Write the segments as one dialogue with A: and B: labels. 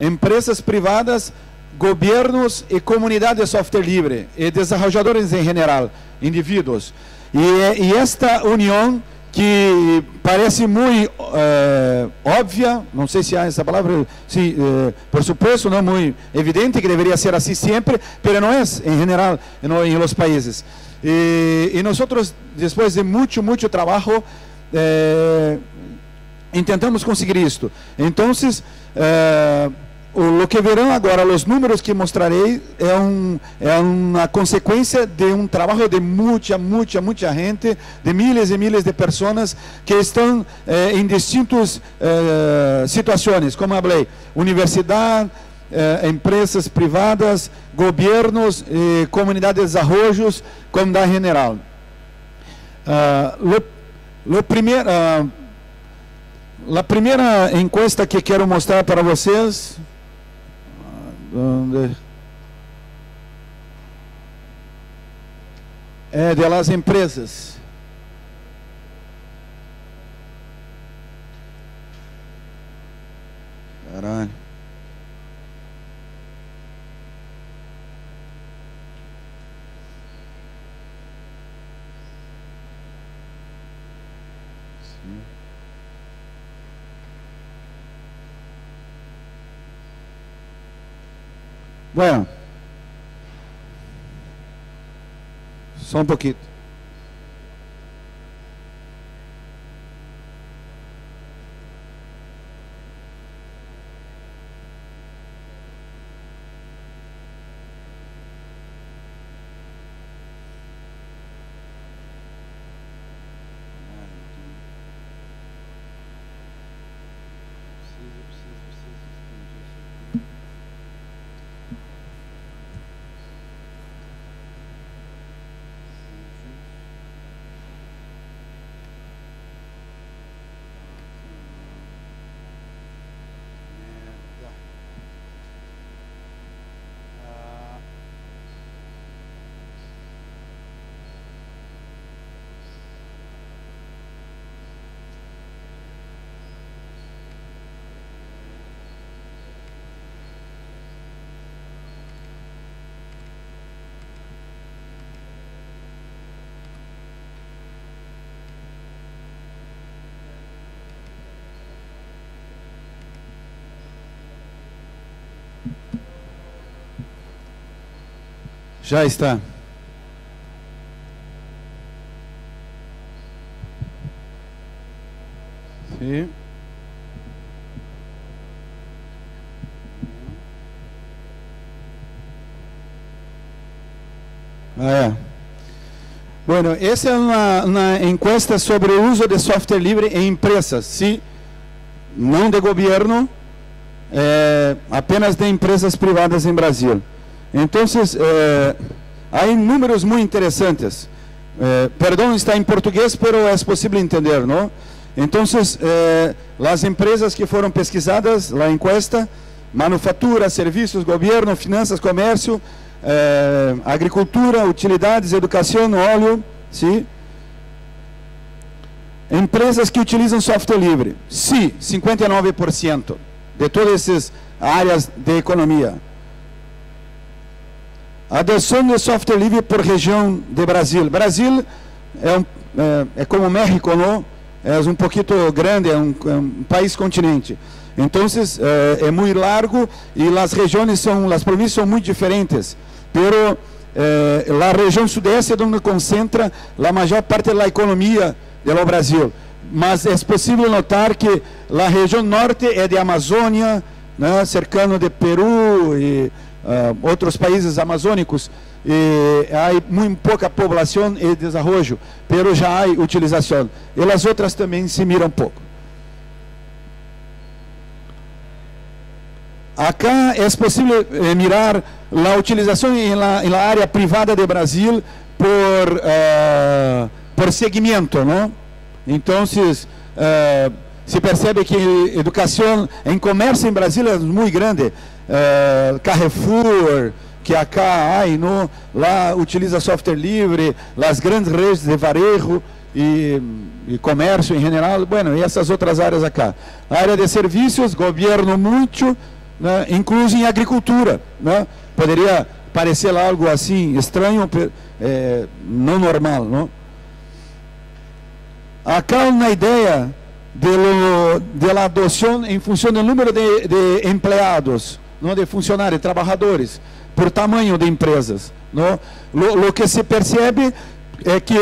A: empresas privadas, governos e comunidade de software livre, e desenvolvedores em geral, indivíduos. E, e esta união que parece muito eh, óbvia, não sei se há essa palavra, sim, eh, por supuesto, não muito evidente que deveria ser assim sempre, mas não é em geral em los países. E, e nós, depois de muito, muito trabalho, eh, tentamos conseguir isto. Então, eh, o que verão agora, os números que mostrarei, é, um, é uma consequência de um trabalho de muita, muita, muita gente, de milhares e milhares de pessoas que estão eh, em distintas eh, situações, como falei, universidade, eh, empresas privadas, governos, comunidades de desenvolvimento, comunidade general. Uh, lo, primeiro, uh, a primeira encuesta que quero mostrar para vocês donde é de las empresas. Caralho. Bueno. Só um pouquinho. Já está. Sim. Ah, é. Bueno, essa é uma, uma, encuesta sobre o uso de software livre em empresas, sim, não de governo, é, apenas de empresas privadas em Brasil. Então, eh, há números muito interessantes. Eh, perdão, está em português, mas é possível entender, não? Então, eh, as empresas que foram pesquisadas, a encuesta, manufatura, serviços, governo, finanças, comércio, eh, agricultura, utilidades, educação, óleo, sim? Empresas que utilizam software livre, sim, 59% de todas essas áreas de economia. Adoção de software livre por região de Brasil. Brasil é, um, é, é como México, não? É um pouquinho grande, é um, é um país continente. Então, é, é muito largo e as regiões são, as províncias são muito diferentes. Pero eh, a região sudeste é onde concentra a maior parte da economia do Brasil. Mas é possível notar que a região norte é de Amazônia, né, cercano de Peru e uh, outros países amazônicos, e há muito pouca população e desenvolvimento, mas já há utilização. E as outras também se miram pouco. Acá é possível eh, mirar a utilização em la, área privada de Brasil por, uh, por segmento? Então, se, uh, se percebe que educação em comércio em Brasil é muito grande. É, Carrefour, que acá aí no, lá utiliza software livre, as grandes redes de varejo e, e comércio em geral, bueno, e essas outras áreas acá. A área de serviços, governo muito, né, em agricultura. Né? Poderia parecer algo assim estranho, é, não normal. Não? Acá uma ideia de, la adoção em função do número de, de empregados, não de funcionários, trabalhadores, por tamanho de empresas. Lo, lo que se percebe é que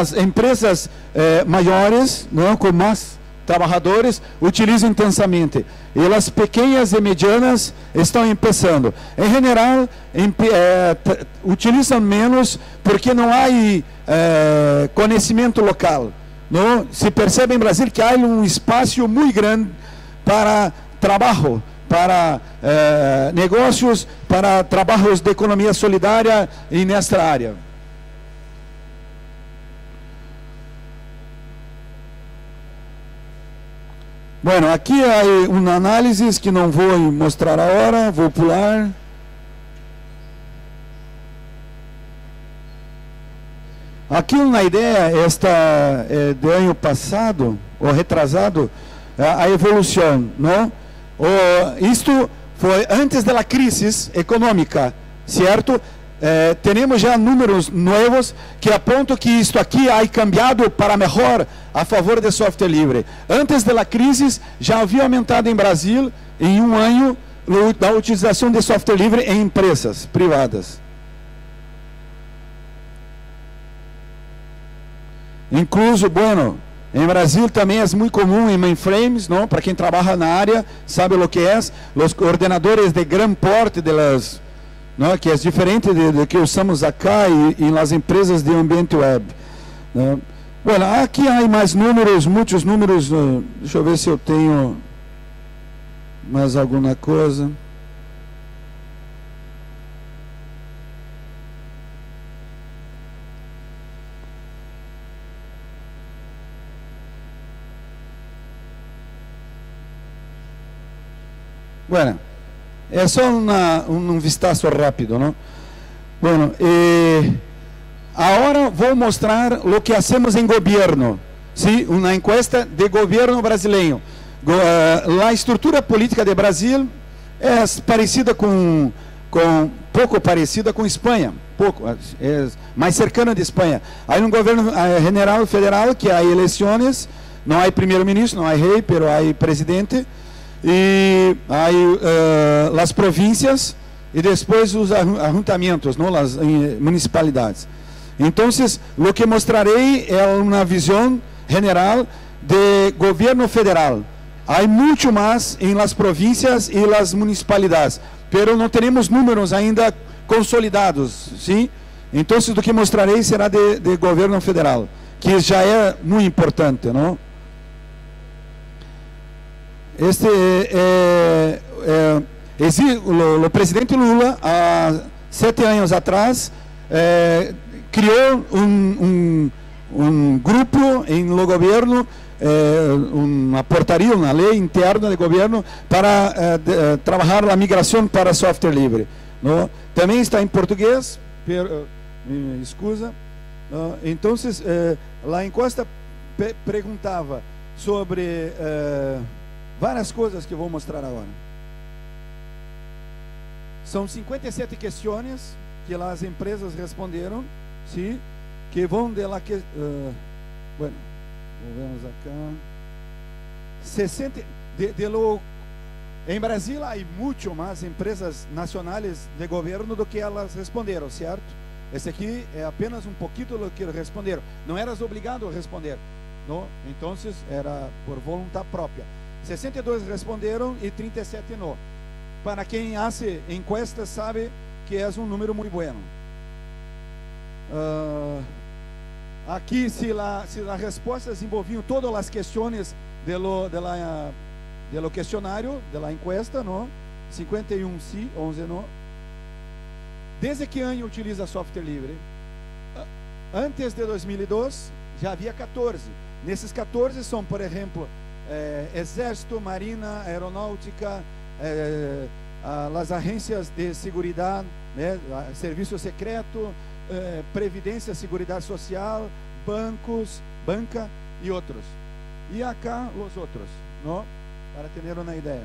A: as empresas eh, maiores, não, com mais trabalhadores, utilizam intensamente. E as pequenas e medianas estão começando. Em geral, em, eh, utilizam menos porque não há eh, conhecimento local. Não? Se percebe em Brasil que há um espaço muito grande para trabalho, para eh, negócios, para trabalhos de economia solidária e nesta área. Bueno, aqui há uma análise que não vou mostrar agora, vou pular. Aqui uma ideia, esta é, do ano passado, ou retrasado, a evolução, não? Isto foi antes da crise econômica, certo? Eh, temos já números novos que apontam que isto aqui ha cambiado para melhor a favor do software livre. Antes da crise, já havia aumentado em Brasil, em um ano, a utilização de software livre em empresas privadas. Incluso, bueno, em Brasil também é muito comum em mainframes, não? Para quem trabalha na área, sabe o que é. Os ordenadores de grande porte das né, que é diferente do que usamos acá e, e nas empresas de ambiente web. Né. Bueno, aqui há mais números, muitos números. Deixa eu ver se eu tenho mais alguma coisa. Bueno, é só uma, um vistazo rápido, não? Bueno, eh, agora vou mostrar o que hacemos em governo, sim? Uma encuesta de governo brasileiro. Uh, a estrutura política de Brasil é parecida com, com pouco parecida com Espanha, pouco, é mais cercana de Espanha. Há um governo uh, general federal que há eleições, não há primeiro-ministro, não há rei, mas há presidente e aí uh, as províncias e depois os arruntamentos, não, as municipalidades. Então, o que mostrarei é uma visão general de governo federal. Há muito mais em las províncias e las municipalidades, pero não temos números ainda consolidados, sim? Então, o que mostrarei será de, de governo federal, que já é muito importante, não? Este é, é, o, o, presidente Lula há sete anos atrás é, criou um, um, um, grupo em lo governo é, uma portaria, uma lei interna de governo para é, de, é, trabalhar a migração para software livre. No? Também está em português, per, me excusa. Então, eh, a encosta perguntava sobre eh, Várias coisas que vou mostrar agora. São 57 questões que as empresas responderam, sim, que vão de lá que, uh, bueno, vamos acá. 60 de, de lo, em Brasil há muito mais empresas nacionais de governo do que elas responderam, certo? Esse aqui é apenas um pouquinho do que responderam. Não eras obrigado a responder, não? Então era por vontade própria. 62 responderam e 37 não. Para quem hace encuestas sabe que é um número muito bueno. Uh, aqui, se, la, se as respostas envolviam todas as questões de lo, de la, de lo questionário, de la encuesta, não? 51 sim, 11 não. Desde que ano utiliza software livre? Antes de 2002, já havia 14. Nesses 14 são, por exemplo, é, Exército, Marina, Aeronáutica, é, as agências de segurança, né, Serviço Secreto, é, Previdência, Seguridade Social, bancos, banca e outros. E acá os outros, não? para ter uma ideia.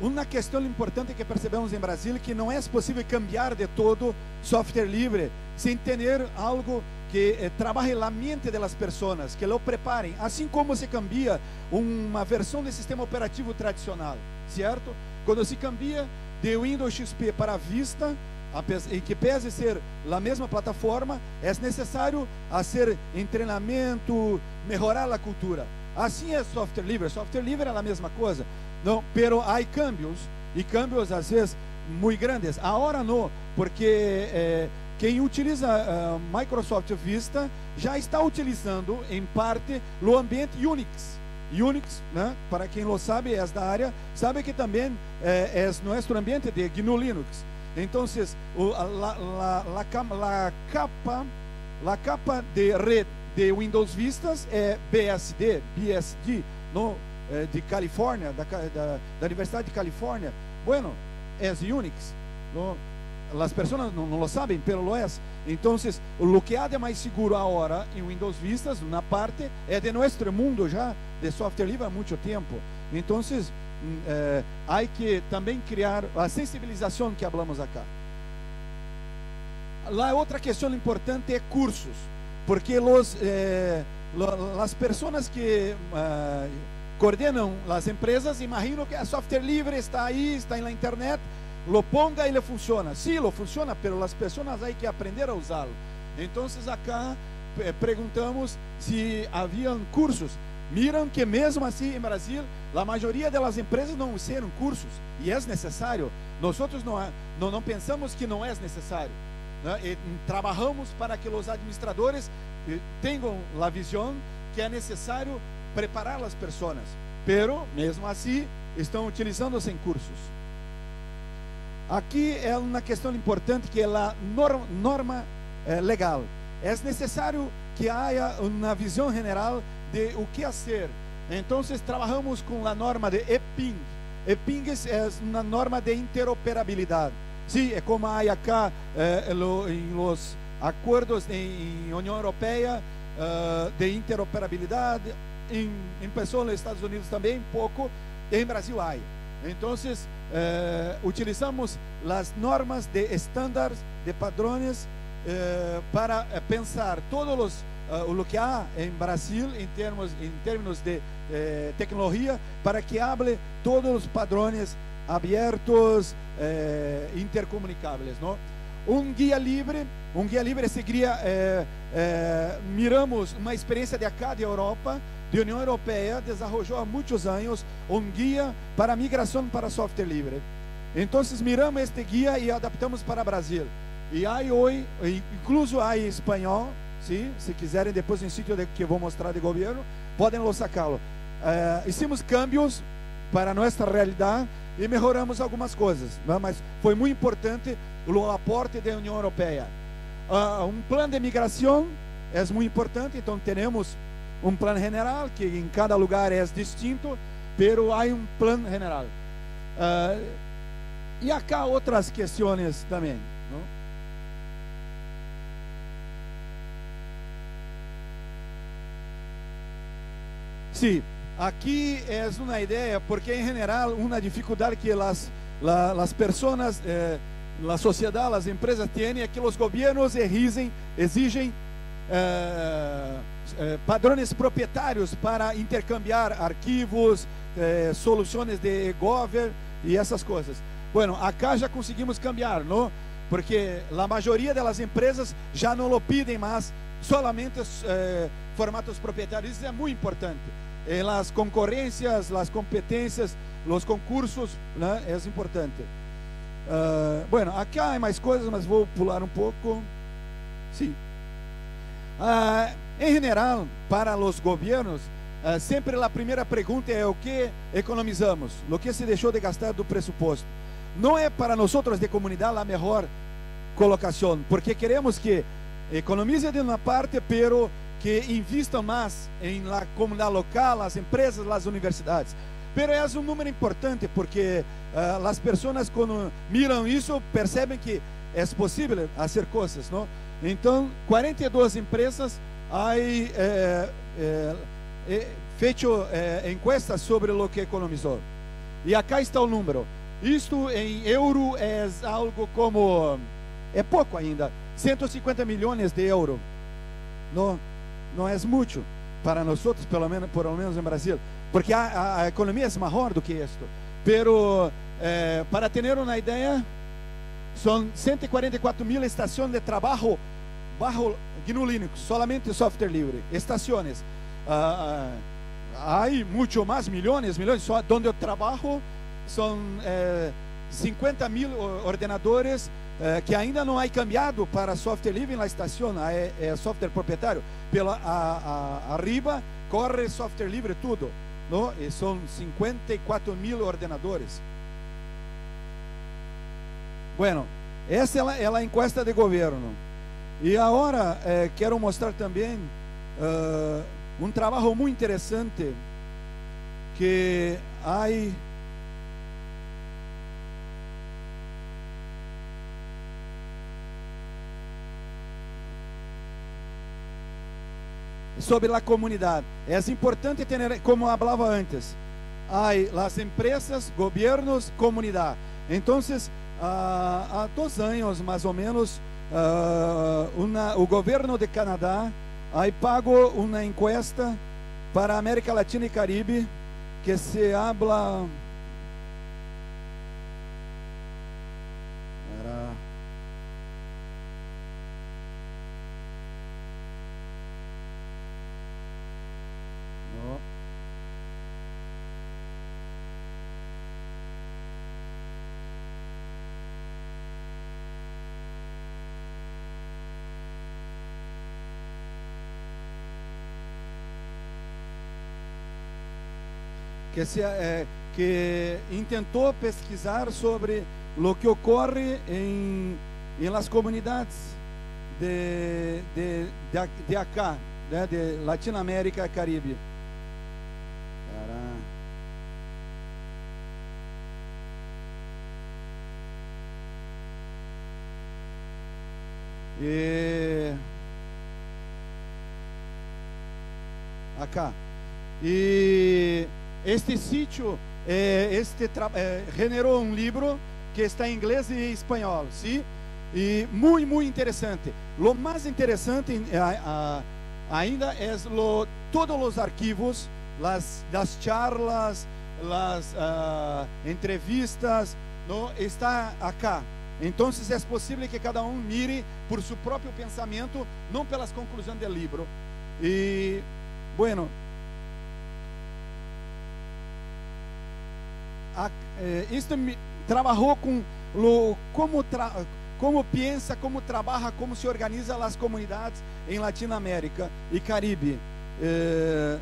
A: uma questão importante que percebemos em Brasil que não é possível cambiar de todo software livre sem ter algo que eh, trabalhe a mente das pessoas, que lo preparem, assim como se cambia uma versão de sistema operativo tradicional, certo? Quando se cambia de Windows XP para Vista, em que pese ser a mesma plataforma, é necessário fazer treinamento, melhorar a cultura. Assim é software livre. Software livre é a mesma coisa. Não, pero há cambios e cambios às vezes muito grandes. Agora não, porque eh, quem utiliza uh, Microsoft Vista já está utilizando em parte o ambiente Unix. Unix, né, para quem não sabe, é da área, sabe que também eh, é nosso ambiente de GNU Linux. Então, a capa, capa de rede de Windows Vistas é BSD, BSD, no, eh, de Califórnia, da, da, da, Universidade de Califórnia. Bueno, é Unix. As pessoas não, não lo sabem, pero lo es. Então, o que há de mais seguro agora em Windows Vistas, na parte, é de nosso mundo já, de software livre há muito tempo. Então, eh, há que também criar a sensibilização que falamos acá. A outra questão importante é cursos porque los, eh, lo, que uh, coordenam as empresas imaginam que a software livre está aí, está na internet, lo ponga e le funciona. Sí, lo funciona, pero as pessoas hay que aprender a usá-lo. Então, acá eh, perguntamos se haviam cursos. Miram que mesmo assim em Brasil, a maioria das empresas não usam cursos e é necessário. Nós não, não, não pensamos que não é necessário. Né? E trabalhamos para que os administradores eh, tenham a visão que é necessário preparar as pessoas, pero mesmo assim estão utilizando sem cursos. Aqui é uma questão importante que é a norma eh, legal. É necessário que haja uma visão geral de o que fazer. Então, trabalhamos com a norma de EPING. EPING é uma norma de interoperabilidade. Sí, como hay acá eh, lo, en los acuerdos en, en Unión Europea uh, de interoperabilidad, em, empezó en los Estados Unidos também, pouco, em Brasil há. Então, eh, utilizamos as normas de estándares, de padrões, eh, para eh, pensar todos os uh, o que há em Brasil em termos em termos de eh, tecnologia para que hable todos os padrões abertos, eh, intercomunicáveis, não? Um guia livre, um guia livre seguiria, eh, eh, miramos uma experiência de acá de Europa, de União Europeia, desenvolveu há muitos anos um guia para migração para software livre. Então, miramos este guia e adaptamos para Brasil. E há hoje, incluso há em espanhol, sim, se quiserem depois em sítio que vou mostrar de governo, podem lo sacá-lo. Uh, hicimos cambios para nossa realidade e melhoramos algumas coisas, não? mas foi muito importante o aporte da União Europeia. Uh, um plano de migração é muito importante, então temos um plano general que em cada lugar é distinto, pero há um plano general. Uh, e acá outras questões também. Não? Sim. Aqui é uma ideia, porque em geral uma dificuldade que as las pessoas, eh, a sociedade, as empresas têm é que os governos exigem, exigem eh, eh, padrões proprietários para intercambiar arquivos, eh, soluções de e-govern e essas coisas. Bueno, acá já conseguimos cambiar, não? Porque a maioria das empresas já não lo pedem mais, solamente eh, formatos proprietários. Isso é muito importante en las concorrencias, las competencias, los concursos, né? é importante. Uh, bueno, aqui há mais coisas, mas vou pular um pouco. Sim. Uh, em geral, para os governos, uh, sempre a primeira pergunta é o que economizamos, o que se deixou de gastar do pressuposto. Não é para nós de comunidade a melhor colocação, porque queremos que economize de uma parte, pero que invistam mais em la comunidade local, as empresas, as universidades. Pero é um número importante porque uh, as pessoas quando miram isso percebem que é possível fazer coisas, não? Então, 42 empresas há eh, eh, feito encuestas sobre o que economizou. E acá está o número. Isto em euro é algo como é pouco ainda, 150 milhões de euro. Não, não é muito para nós outros, pelo menos, pelo menos em Brasil, porque a, a, a economia é maior do que isto. Pero eh, para ter uma ideia, são 144 mil estações de trabalho bajo GNU Linux, solamente software livre, estações. Uh, uh, há muito mais milhões, milhões, só onde eu trabalho são eh, 50 mil ordenadores eh, que ainda não há cambiado para software livre na estação, é, é, software proprietário. Pela a, a, arriba corre software livre tudo, não? E são 54 mil ordenadores. Bueno, essa é a, é a encuesta de governo. E agora eh, quero mostrar também uh, um trabalho muito interessante que há sobre a comunidade. É importante ter, como falava antes, há as empresas, governos, comunidade. Então, há dois anos mais ou menos, uma, o governo de Canadá aí pagou uma encuesta para América Latina e Caribe que se habla que, se, é, que intentou pesquisar sobre o que ocorre em, em las comunidades de, de, de, de acá, né, de Latinoamérica e Caribe. E acá. E este sítio, eh, este eh, generou um livro que está em inglês e espanhol, sim? E muito, muito interessante. O mais interessante eh, ainda é lo, todos os arquivos, las, das charlas, as uh, entrevistas, no, está acá. Então é possível que cada um mire por seu próprio pensamento, não pelas conclusões do livro. E, bueno, a, eh, me, trabalhou com lo, como, tra, como pensa, como trabalha, como se organiza as comunidades em Latinoamérica e Caribe. Eh,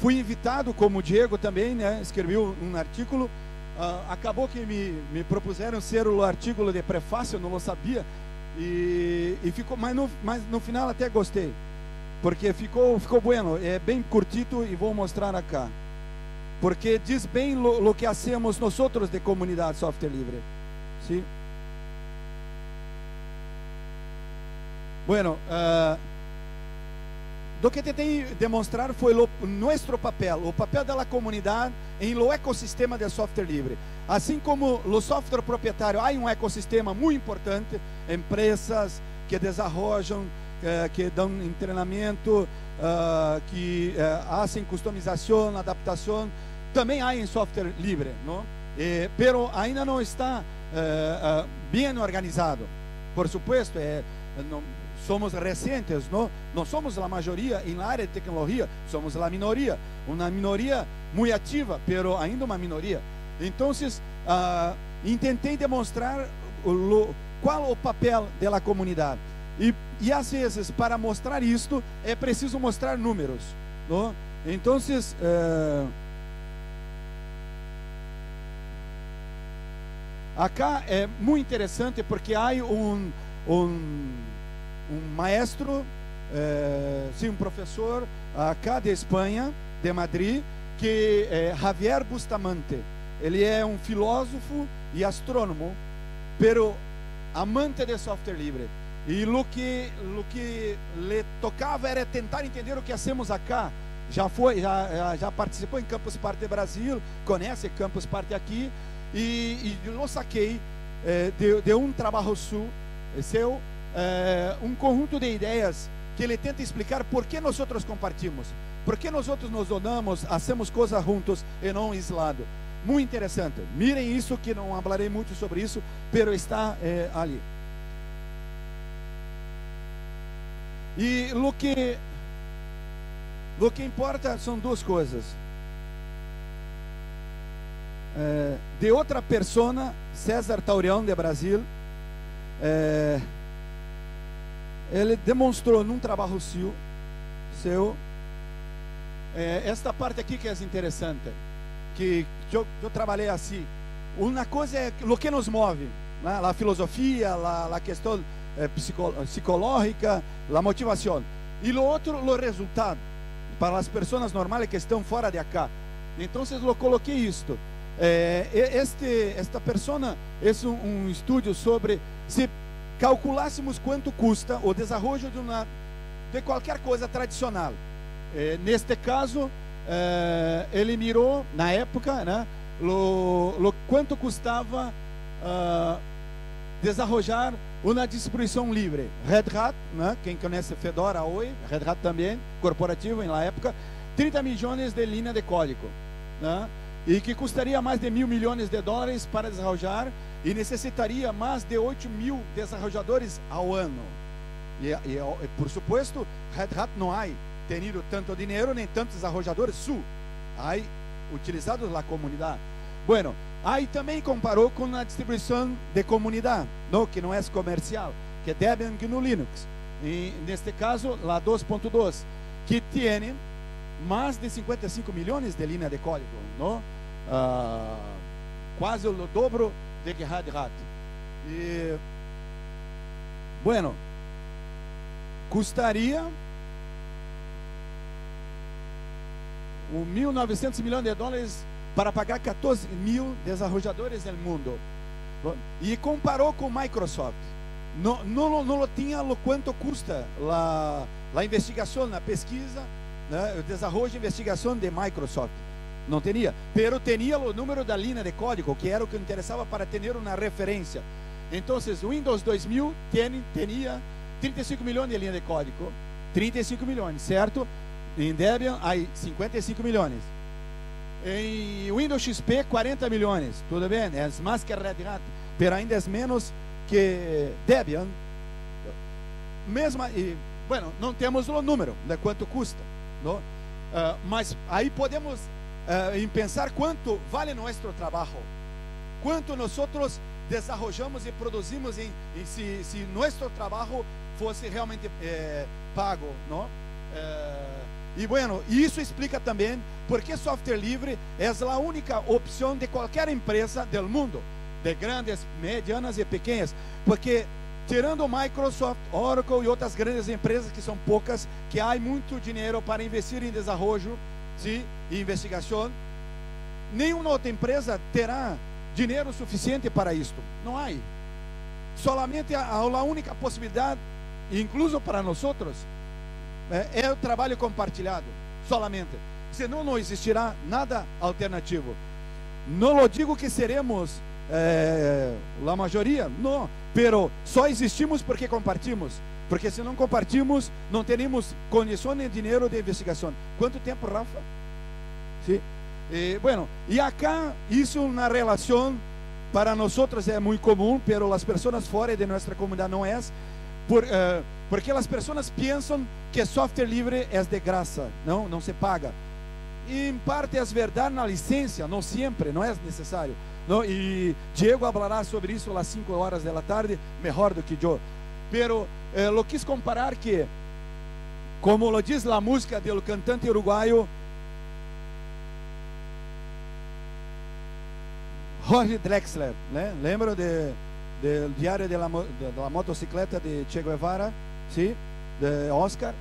A: fui invitado, como o Diego também, né, escreveu um artículo. Uh, acabou que me, me propuseram ser o artigo de prefácio, eu não sabia. E, e ficou, mas no, mas no final até gostei, porque ficou, ficou bueno, é bem curtito e vou mostrar acá porque diz bem o que hacemos nós outros de comunidade software livre. ¿sí? Bueno, uh, do que tentei demonstrar foi o nosso papel, o papel da comunidade em lo ecossistema de software livre. Assim como o software proprietário, há um ecossistema muito importante, empresas que desenvolvem, uh, que dão treinamento, uh, que uh, fazem customização, adaptação também há em software livre, não? Eh, pero ainda não está eh, uh, bem organizado. Por supuesto, eh, não, somos recentes, não? Não somos a maioria em área de tecnologia, somos a minoria, uma minoria muito ativa, pero ainda uma minoria. Então, uh, tentei demonstrar o, qual o papel da comunidade. E, e às vezes, para mostrar isto, é preciso mostrar números. Não? Então, uh, Acá é muito interessante porque há um, um, um maestro, é, sim, um professor acá de Espanha, de Madrid, que é Javier Bustamante. Ele é um filósofo e astrônomo, pero amante de software livre. E o que, o que lhe tocava era tentar entender o que hacemos acá já foi, já, já participou em Campus Party Brasil, conhece Campus Party aqui, e, e eu saquei é, de, de, um trabalho sul, seu, é, um conjunto de ideias que ele tenta explicar por que nós outros compartimos, por que nós outros nos donamos, hacemos coisas juntos e não aislado. Muito interessante. Mirem isso que não falarei muito sobre isso, pero está é, ali. E o que o que importa são duas coisas. É, de outra persona, César Taurião de Brasil, é, ele demonstrou num trabalho seu, seu é, esta parte aqui que é interessante, que eu, eu trabalhei assim. Uma coisa é o que nos move, né? a filosofia, a, questão psicológica, a motivação. E o outro, o resultado para as pessoas normais que estão fora de acá. Então, eu coloquei isto. É, este, esta persona é um, um estudo sobre se calculássemos quanto custa o desenvolvimento de, uma, de qualquer coisa tradicional. É, neste caso, é, ele mirou na época, né, lo, lo quanto custava uh, desenvolver uma distribuição livre. Red Hat, né? quem conhece Fedora hoje, Red Hat também, corporativo na época, 30 milhões de linha de código. Né? E que custaria mais de mil milhões de dólares para desenvolver e necessitaria mais de 8 mil desenvolvedores ao ano. E, e, por supuesto, Red Hat não há tenido tanto dinheiro nem tantos desenvolvedores su. Há utilizados na comunidade. Bueno, Aí também comparou com a distribuição de comunidade, no, que não é comercial, que é Debian GNU Linux. E, neste caso, lá 2.2, que tem mais de 55 milhões de linhas de código, no? Ah, quase o dobro de Red Hat. E, bueno, custaria um 1.900 milhões de dólares para pagar 14 mil desenvolvedores no mundo. E comparou com Microsoft. Não, não, não tinha o quanto custa a, a investigação, a pesquisa, né, o desenvolvimento de investigação de Microsoft. Não tinha. Pero tinha o número da linha de código, que era o que interessava para ter uma referência. Então, Windows 2000 tinha 35 milhões de linha de código. 35 milhões, certo? Em Debian, há 55 milhões. Em Windows XP, 40 milhões. Tudo bem? É mais que Red Hat, mas ainda é menos que Debian. Mesmo, e, bueno, não temos o número de quanto custa. Não? Uh, mas aí podemos uh, pensar quanto vale nosso trabalho. Quanto nós desenvolvemos e produzimos em, em se, se nosso trabalho fosse realmente eh, pago. Não? Uh, e bueno, isso explica também por que software livre é a única opção de qualquer empresa do mundo, de grandes, medianas e pequenas, porque tirando Microsoft, Oracle e outras grandes empresas que são poucas, que há muito dinheiro para investir em desenvolvimento e investigação, nenhuma outra empresa terá dinheiro suficiente para isto. Não há. Solamente a, a única possibilidade, incluso para nós é, é o trabalho compartilhado, solamente. Senão não existirá nada alternativo. Não digo que seremos é, a maioria, não, pero só existimos porque compartimos. Porque se não compartimos, não teremos condição nem dinheiro de investigação. Quanto tempo, Rafa? Sim. E, bueno, e acá, isso na relação, para nós é muito comum, pero as pessoas fora de nossa comunidade não é. Por, uh, porque as pessoas pensam que software livre é de graça, não, não se paga. E em parte é verdade na licença, não sempre, não é necessário. Não? E Diego falará sobre isso às 5 horas da tarde, melhor do que eu. Pero eh, lo quis comparar que, como lo diz a música do cantante uruguaio Jorge Drexler, né? Lembra de del diário la, la motocicleta de Che Guevara, ¿sí? de Oscar.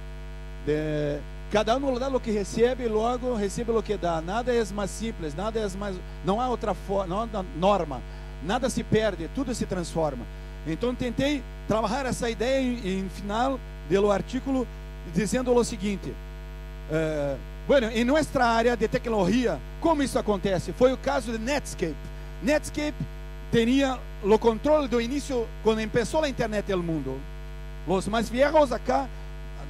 A: De, cada um dá o que recebe, logo recebe o que dá. Nada é mais simples, nada é mais. Não há outra forma, não há norma. Nada se perde, tudo se transforma. Então tentei trabalhar essa ideia em, em final do artigo dizendo o seguinte: é, Bueno, em nossa área de tecnologia, como isso acontece? Foi o caso de Netscape. Netscape tinha o controle do início quando começou a internet no mundo. Os mais viejos acá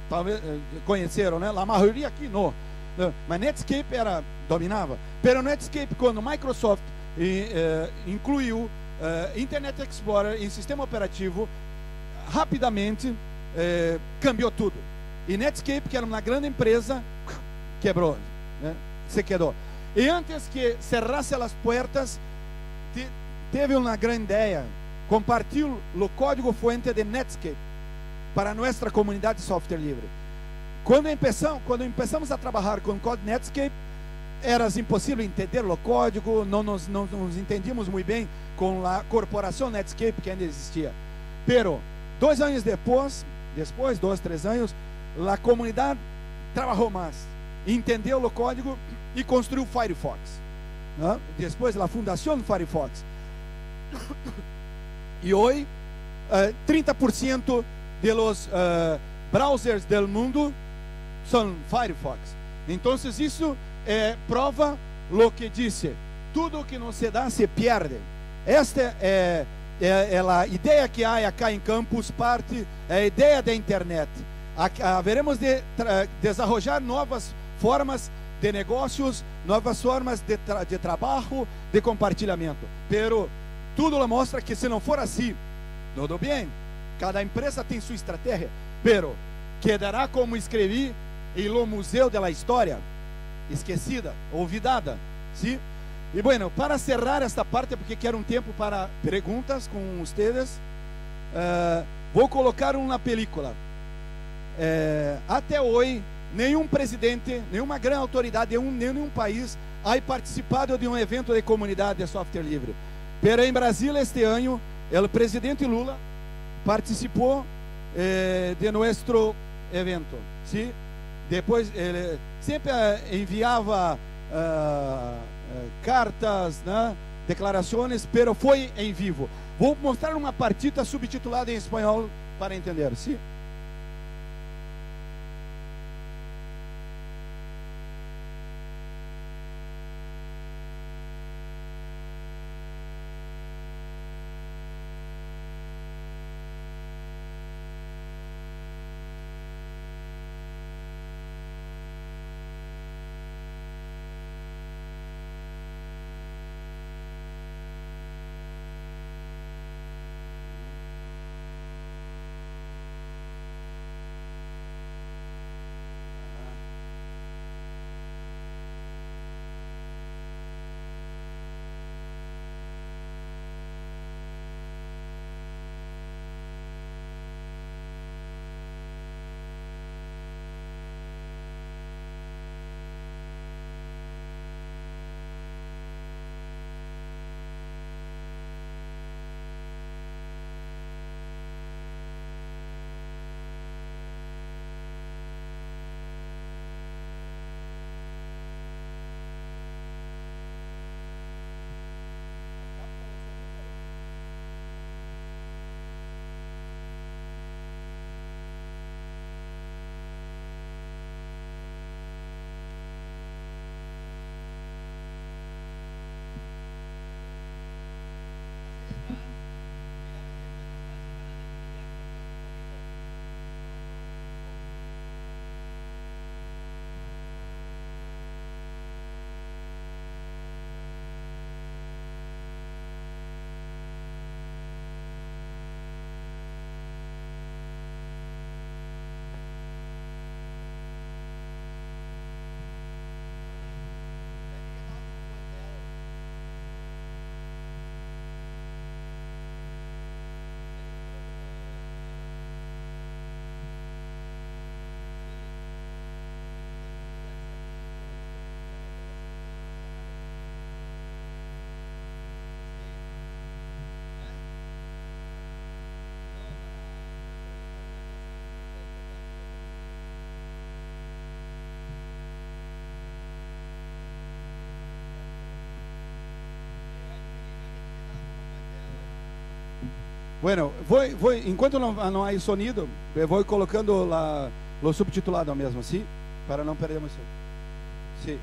A: talvez eh, conheceram, né? A maioria aqui não. Eh, mas Netscape era dominava. Pero Netscape quando Microsoft eh, incluiu eh, Internet Explorer em sistema operativo, rapidamente eh, cambiou tudo. E Netscape, que era uma grande empresa, quebrou, né? se quedou. E antes que cerrasse as portas, te, teve uma grande ideia, compartilhar o código fonte de Netscape para nossa comunidade de software livre. Quando começamos, quando começamos a trabalhar com o código Netscape, era impossível entender o código, não nos, não nos entendíamos muito bem com a corporação Netscape que ainda existia. Pero, dois anos depois, depois, dois, três anos, a comunidade trabalhou mais, entendeu o código e construiu Firefox. Né? Depois, a fundação do Firefox. E hoje, uh, 30% de los uh, browsers do mundo são Firefox. Então, isso é, prova o que disse: tudo que não se dá se perde. Esta é, é, é a ideia que há aqui em campus, parte é a ideia da internet. Haveremos de desenvolver novas formas de negócios, novas formas de, tra de trabalho, de compartilhamento. Pero tudo mostra que se não for assim, tudo bem. Cada empresa tem sua estratégia, pero quedará como escrevi em Museu da História, esquecida, olvidada, sim? E bueno, para cerrar esta parte, porque quero um tempo para perguntas com vocês, uh, vou colocar uma película. Uh, até hoje, nenhum presidente, nenhuma grande autoridade de um, nenhum país ha participado de um evento de comunidade de software livre. Pero em Brasília este ano, o presidente Lula participou eh, de nosso evento. ¿sí? Depois, ele sempre eh, enviava uh, cartas, né? declarações, pero foi em vivo. Vou mostrar uma partida subtitulada em espanhol para entender. ¿sí? Bueno, vou, vou, enquanto não, não há sonido, eu vou colocando lá, o subtitulado mesmo, assim, para não perdermos. Sim. Sim.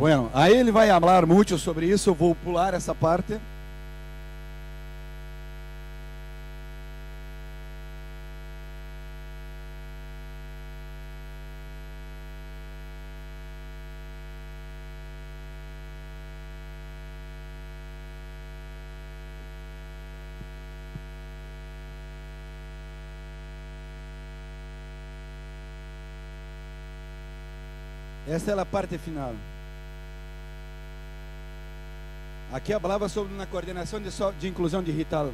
A: Bueno, aí ele vai falar muito sobre isso, eu vou pular essa parte. Essa é a parte final. Aqui falava sobre uma coordenação de, so, de inclusão digital.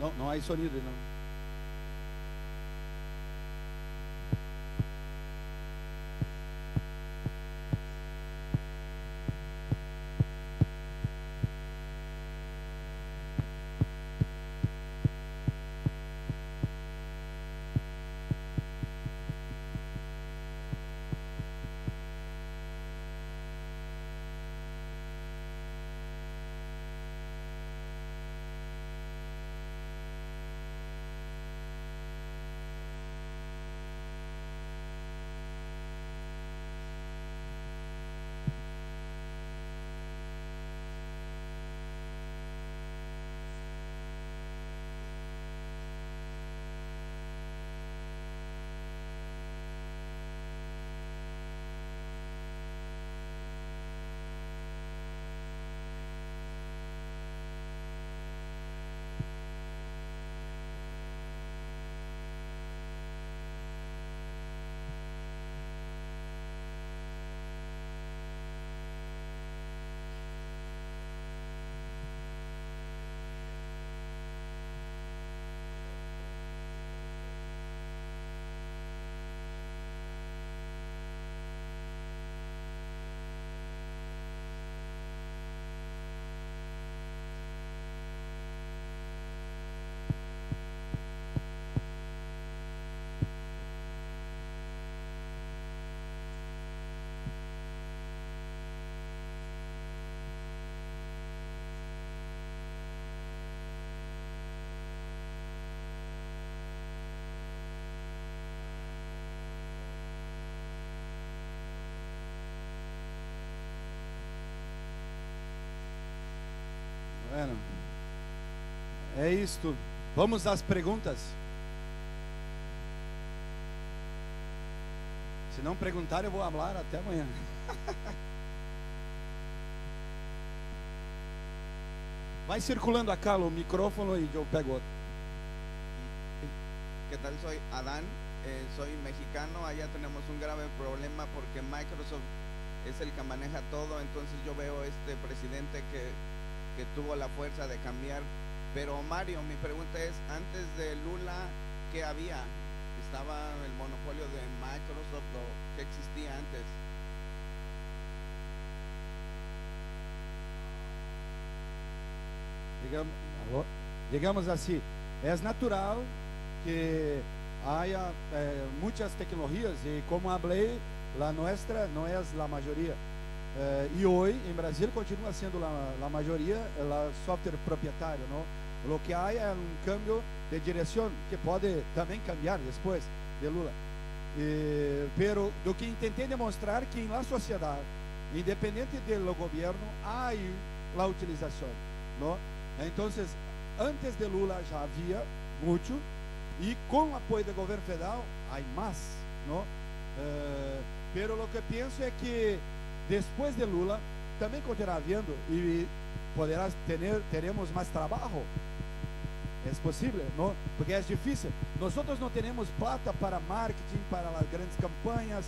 A: Não, não há sonido, não. É isto. Vamos às perguntas. Se não perguntar, eu vou falar até amanhã. Vai circulando acá o micrófono e eu pego outro.
B: ¿Qué tal? Soy Adán, eh, soy mexicano. Allá tenemos un grave problema porque Microsoft es el que maneja todo. Entonces yo veo este presidente que, que tuvo la fuerza de cambiar. Pero Mario, mi pregunta es, antes de Lula, ¿qué había? ¿Estaba el monopolio de Microsoft o qué existía antes?
A: digamos, assim, é natural que haya eh, muitas tecnologias e como falei, a nossa não é a maioria. Eh, e hoje, em Brasil, continua sendo a maioria o software proprietário, não? O que há é um cambio de direção que pode também cambiar depois de Lula. E, pero do que tentei demonstrar que na sociedade, independente do governo, há a utilização, não? Então, antes de Lula já havia muito, e com o apoio do governo federal, há mais, não? Uh, pero o que penso é que depois de Lula também continuará havendo e poderá ter teremos mais trabalho. É possível, não? Porque é difícil. Nós não temos plata para marketing, para as grandes campanhas.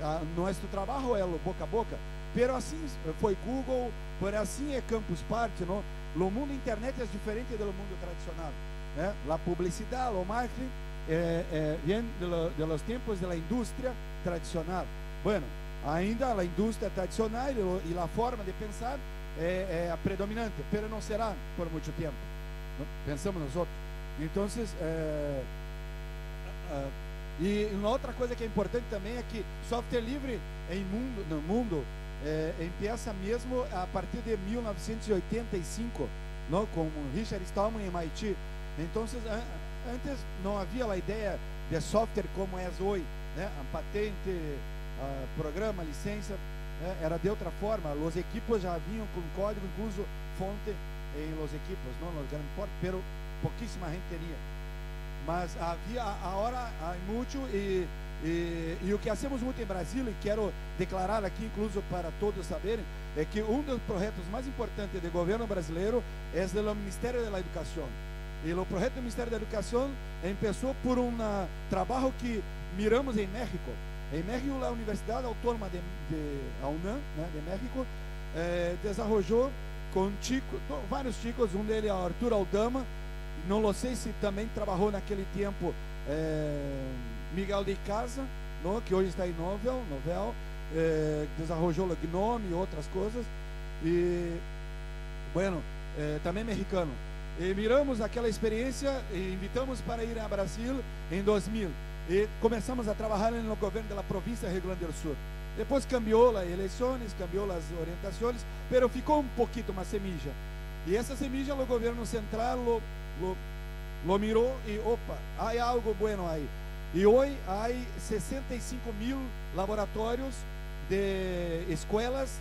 A: Uh, nosso trabalho é boca a boca. Pero assim foi Google, por assim é Campus Party, não? O mundo internet é diferente do mundo tradicional. Né? A publicidade, o marketing, é, é, vem de, de los da indústria tradicional. Bueno, ainda a indústria tradicional e a forma de pensar é, é, a predominante, mas não será por muito tempo. Pensamos nós outros. Então, é, e uma outra coisa que é importante também é que software livre em mundo, no mundo é, mesmo a partir de 1985, não, com Richard Stallman em MIT. Então, antes não havia a ideia de software como é hoje, né? A patente, a programa, licença, né? era de outra forma. Os equipos já vinham com código, incluso fonte em los equipos, não nos grandes portos, pero pouquíssima gente teria. Mas havia a hora há muito e e, e, o que hacemos muito em Brasília, e quero declarar aqui, incluso para todos saberem, é que um dos projetos mais importantes do governo brasileiro é o Ministério da Educação. E o projeto do Ministério da Educação começou por um trabalho que miramos em México. Em México, a Universidade Autônoma de, de a UNAM, né, de México, eh, com chico, vários chicos, um deles é Arthur Aldama, não sei se também trabalhou naquele tempo. Eh, Miguel de Casa, no, que hoje está em Novel, Novel eh, desarrollou Gnome e outras coisas. E, bueno, eh, também mexicano. E miramos aquela experiência e invitamos para ir a Brasil em 2000. E começamos a trabalhar no governo da província Rio Grande do Sul. Depois cambiou as eleições, cambiou as orientações, mas ficou um pouquinho uma semilla. E essa semilla o governo central lo, lo, lo mirou e, opa, há algo bueno aí. E hoje há 65 mil laboratórios de escolas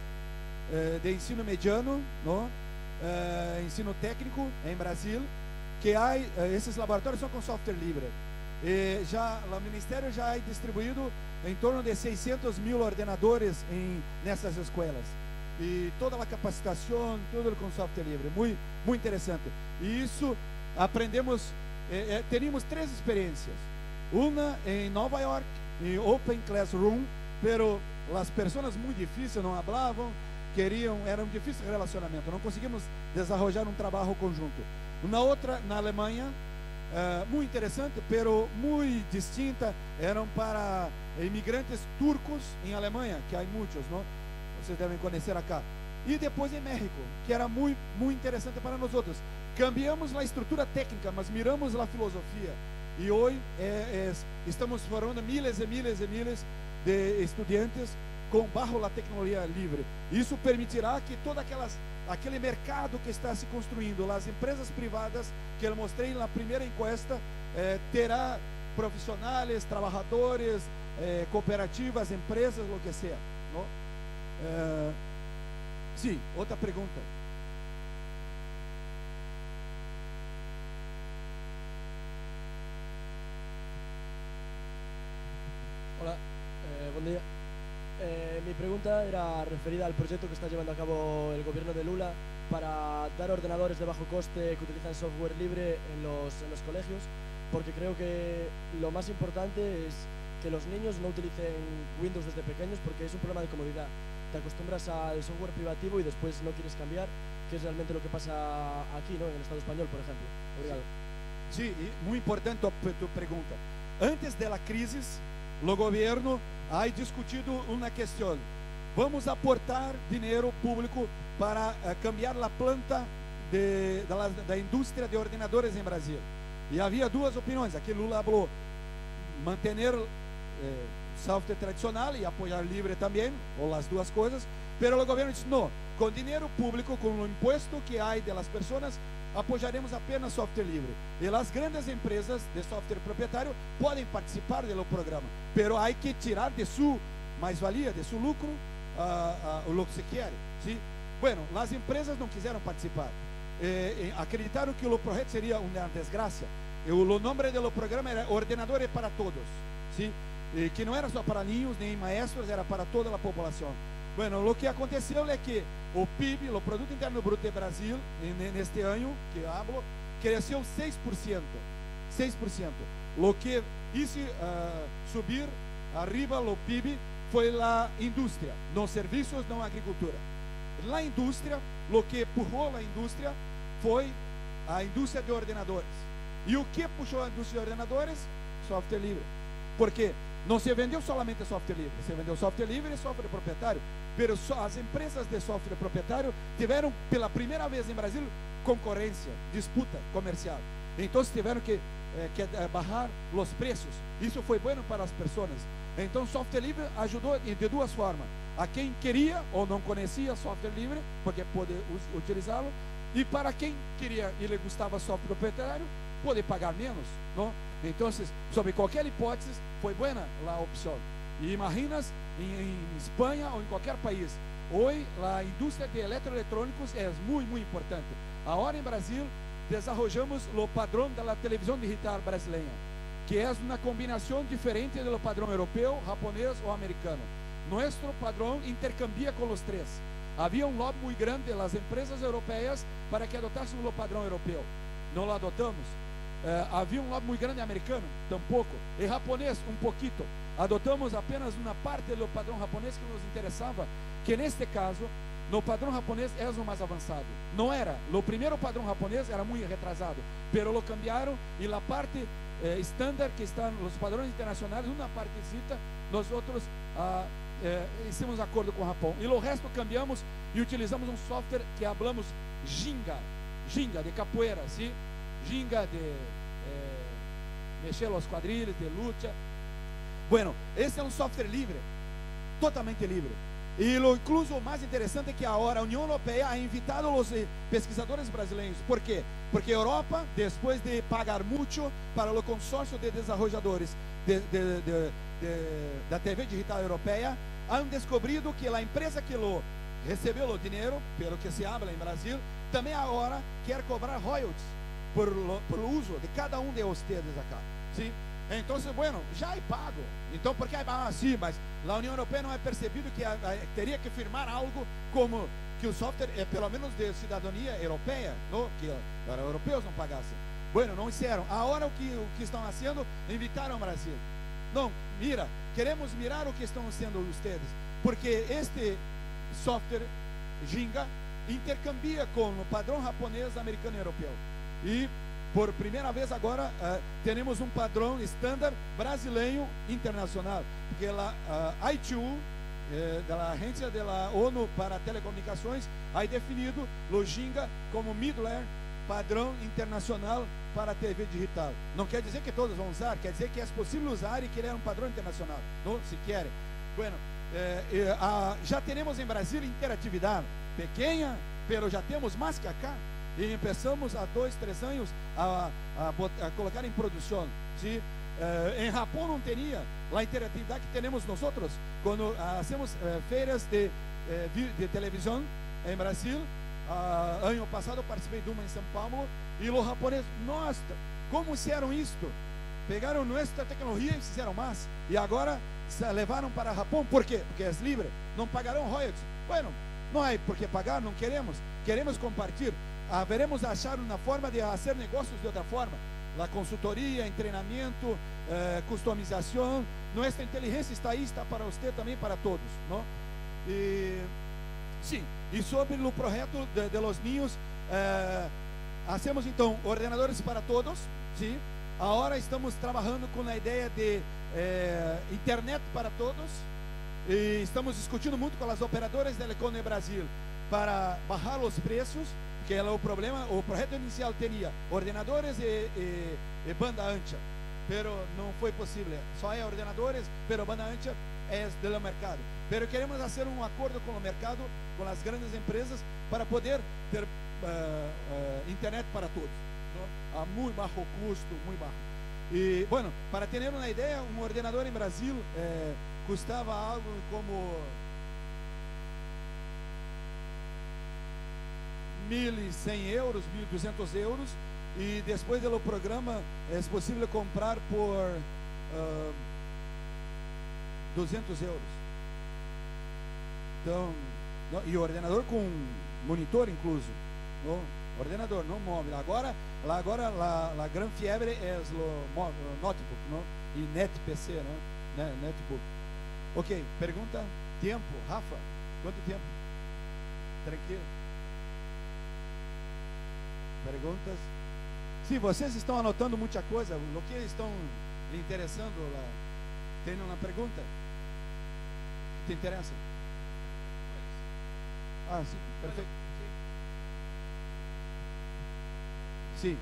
A: eh, de ensino mediano, não? Eh, ensino técnico em Brasil, que há, eh, esses laboratórios são com software livre. E já o Ministério já ha distribuído em torno de 600 mil ordenadores em, nessas escolas. E toda a capacitação, tudo com software livre. Muito, muito interessante. E isso aprendemos, eh, teríamos três experiências. Uma em Nova York, em Open Classroom, pero as pessoas muito difíceis não falavam, queriam, era um difícil relacionamento, não conseguimos desenvolver um trabalho conjunto. Uma outra na Alemanha, uh, muito interessante, pero muito distinta, eram para imigrantes turcos em Alemanha, que há muitos, não? Vocês devem conhecer acá. E depois em México, que era muito, muito interessante para nós outros. Cambiamos a estrutura técnica, mas miramos a filosofia. E hoje é, é, estamos formando miles e miles e miles de estudantes com barro a tecnologia livre. Isso permitirá que todo aquelas, aquele mercado que está se construindo, as empresas privadas que eu mostrei na primeira encuesta, eh, é, terá profissionais, trabalhadores, eh, cooperativas, empresas, o que seja. Eh, sim, outra pergunta.
C: Olá, bom dia. Mi pregunta era referida al proyecto que está llevando a cabo el gobierno de Lula para dar ordenadores de bajo coste que utilizan software libre en los, en los colegios, porque creo que lo más importante es que los niños no utilicen Windows desde pequeños porque es un problema de comodidad. Te acostumbras al software privativo y después no quieres cambiar, que es realmente lo que pasa aquí, ¿no? en el Estado español, por ejemplo. Obrigado.
A: Sí, y muy importante tu pregunta. Antes de la crisis, o governo ha discutido uma questão. Vamos aportar dinheiro público para uh, cambiar a planta de, da, da, indústria de ordenadores em Brasil. E havia duas opiniões. Aqui Lula falou manter eh, software tradicional e apoiar livre também, ou as duas coisas. Pero o governo disse: não, com dinheiro público, com o imposto que há das pessoas, apoiaremos apenas software livre. E as grandes empresas de software proprietário podem participar do programa, pero há que tirar de sua mais-valia, de seu lucro, uh, uh, o que se quer. ¿sí? Bueno, as empresas não quiseram participar. Eh, eh, acreditaram que o projeto seria uma desgraça. O nome do programa era Ordenadores para Todos. ¿sí? E que não era só para ninhos nem maestros, era para toda a população. Bueno, o que aconteceu é que o PIB, o Produto Interno Bruto de Brasil, neste ano que hablo, cresceu 6%. 6%. O que hizo uh, subir arriba o PIB foi a indústria, não serviços, não agricultura. Na indústria, o que empurrou a indústria foi a indústria de ordenadores. E o que puxou a indústria de ordenadores? Software livre. Porque não se vendeu somente software livre, se vendeu software livre e software proprietário. As empresas de software proprietário tiveram pela primeira vez em Brasil concorrência, disputa comercial. Então tiveram que, eh, que eh, barrar os preços. Isso foi bom para as pessoas. Então software livre ajudou de duas formas. A quem queria ou não conhecia software livre, porque pode utilizá-lo, e para quem queria e lhe gostava software proprietário, pode pagar menos, não? Então, sobre qualquer hipótese, foi boa a opção. E imaginas em, em Espanha ou em qualquer país. Hoje, a indústria de eletroeletrônicos é muito, muito importante. Agora, em Brasil, desenvolvemos o padrão da televisão digital brasileira, que é uma combinação diferente do padrão europeu, japonês ou americano. Nosso padrão intercambia com os três. Havia um lobby muito grande das empresas europeias para que adotássemos o padrão europeu. Não adotamos. Uh, havia um lobby muito grande americano, tampouco. E japonês, um pouquinho. Adotamos apenas uma parte do padrão japonês que nos interessava, que neste caso, no padrão japonês é o mais avançado. Não era. O primeiro padrão japonês era muito retrasado, pero lo cambiaram e a parte eh, estándar que estão nos padrões internacionais, uma partecita, nós outros ah, eh, hicimos acordo com o Japão. E o resto cambiamos e utilizamos um software que hablamos Jinga, Jinga de capoeira, sim? Jinga de eh, mexer os quadrilhos, de luta. Bueno, esse é um software livre, totalmente livre. E o incluso mais interessante é que agora a União Europeia ha invitado os eh, pesquisadores brasileiros. Por quê? Porque a Europa, depois de pagar muito para o consórcio de desenvolvedores de, de, de, da TV digital europeia, han descobrido que a empresa que lo recebeu o dinheiro, pelo que se habla em Brasil, também agora quer cobrar royalties por, por uso de cada um de vocês acá. Então, bueno, já é pago. Então, por que ah, sim, mas a União Europeia não é percebido que a, a, teria que firmar algo como que o software é pelo menos de cidadania europeia, não? que os europeus não pagassem. Bueno, não hicieron. Agora o que, o que estão fazendo, invitaram o Brasil. Não, mira, queremos mirar o que estão sendo vocês, porque este software Jinga intercambia com o padrão japonês, americano e europeu. E por primeira vez agora uh, temos um padrão estándar brasileiro internacional, porque a uh, ITU, eh, da agência da ONU para telecomunicações, ha definido o Jinga como middleware padrão internacional para a TV digital. Não quer dizer que todos vão usar, quer dizer que é possível usar e criar um padrão internacional. Não se querem. Bueno, eh, eh, já temos em Brasil interatividade pequena, pero já temos mais que acá. E começamos há dois, três anos a, a, a colocar em produção. Eh, em Japão não teria a interatividade que temos nós quando hacemos eh, feiras de, eh, de televisão em Brasil. Ah, ano passado participei de uma em São Paulo e os japoneses, nossa, como fizeram isto? Pegaram nossa tecnologia e fizeram mais. E agora levaram para Japão, por quê? Porque é livre, não pagarão royalties. Bueno, não há por que pagar, não queremos, queremos compartilhar. Haveremos achar uma forma de fazer negócios de outra forma. A consultoria, treinamento, eh, customização, nossa inteligência está aí, está para você também, para todos, não? E sim, e sobre o projeto de, de los eh, hacemos então ordenadores para todos, sim. Agora estamos trabalhando com a ideia de eh, internet para todos e estamos discutindo muito com as operadoras de Telecom Brasil para baixar os preços, que era o problema, o projeto inicial tinha ordenadores e, e, e banda ancha, pero não foi possível. Só é ordenadores, pero banda ancha é do mercado. Pero queremos fazer um acordo com o mercado, com as grandes empresas, para poder ter uh, uh, internet para todos, ¿no? a muito baixo custo, muito baixo. E, bueno, para ter uma ideia, um ordenador em Brasil eh, custava algo como 1.100 euros, 1.200 euros, e depois do programa é possível comprar por uh, 200 euros. Então, e ordenador com monitor incluso, no, ordenador, não móvel. Agora, lá agora, a, a grande fiebre é o notebook, no, e net PC, né, netbook. Ok, pergunta, tempo, Rafa, quanto tempo? Tranquilo. Perguntas? Sim, vocês estão anotando muita coisa. O que estão lhe interessando lá? Tem uma pergunta? ¿Te interessa? Ah, sim, perfeito. Sim.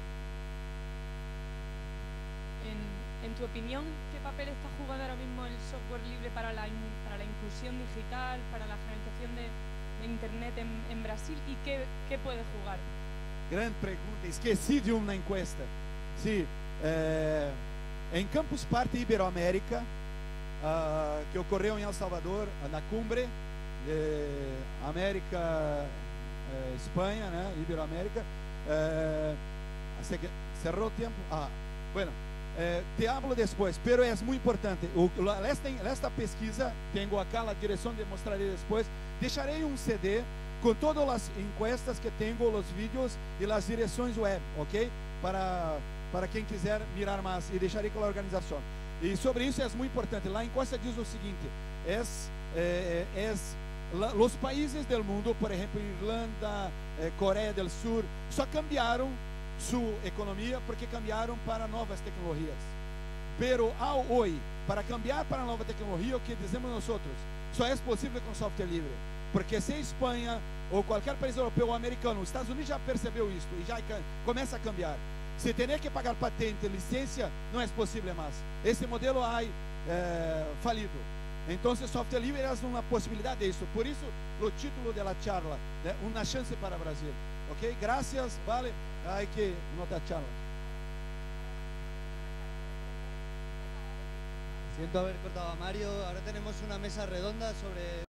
D: En, en, tu opinión, ¿qué papel está jugando ahora mismo el software libre para la, para la inclusión digital, para la generalización de, de Internet en, en, Brasil y qué, qué, puede jugar?
A: Grande pergunta, esqueci de uma encuesta. Sim, é, em Campus Party Iberoamérica, uh, que ocorreu em El Salvador, na cumbre de América, eh, Espanha, né, Iberoamérica. Eh, cerrou tempo? Ah, bueno, eh, te hablo depois, pero é muito importante. O, esta, esta pesquisa, tenho aqui a direção de mostrarei depois. Deixarei um CD com todas as encuestas que tenho, os vídeos e as direções web, ok? Para, para quem quiser mirar mais e deixarei com a organização. E sobre isso é muito importante. Lá a encuesta diz o seguinte: é, é, é os países do mundo, por exemplo, Irlanda, eh, Coreia do Sul, só cambiaram sua economia porque cambiaram para novas tecnologias. Pero ao hoje, para cambiar para nova tecnologia, o que dizemos nós outros, só é possível com software livre. Porque se a Espanha ou qualquer país europeu ou americano, os Estados Unidos já percebeu isso e já começa a cambiar. Se tem que pagar patente, licença, não é possível mais. Esse modelo é eh, falido. Então, software livre é uma possibilidade disso. Por isso, o título da charla, né? uma chance para o Brasil. Ok? Graças, vale. Hay que notar charla.
E: Siento haber cortado a Mario. Ahora tenemos una mesa redonda sobre